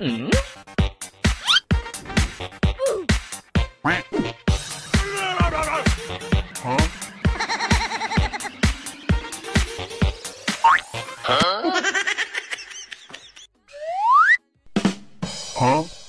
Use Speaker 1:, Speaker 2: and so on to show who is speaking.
Speaker 1: 嗯。
Speaker 2: Huh?